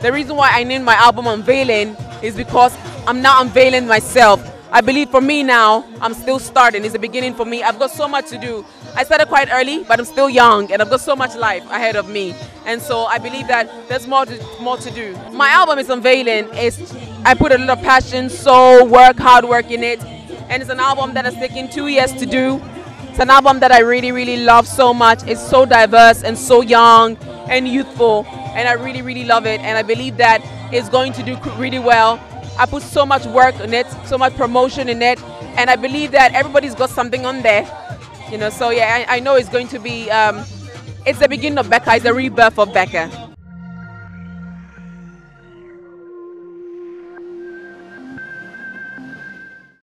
The reason why I named my album Unveiling is because I'm now unveiling myself. I believe for me now, I'm still starting. It's the beginning for me. I've got so much to do. I started quite early, but I'm still young and I've got so much life ahead of me. And so I believe that there's more to, more to do. My album is Unveiling. It's, I put a lot of passion, soul, work, hard work in it. And it's an album that has taken two years to do. It's an album that I really, really love so much. It's so diverse and so young and youthful. And I really, really love it. And I believe that it's going to do really well. I put so much work in it, so much promotion in it. And I believe that everybody's got something on there. You know, so yeah, I, I know it's going to be, um, it's the beginning of Becca, it's the rebirth of Becca.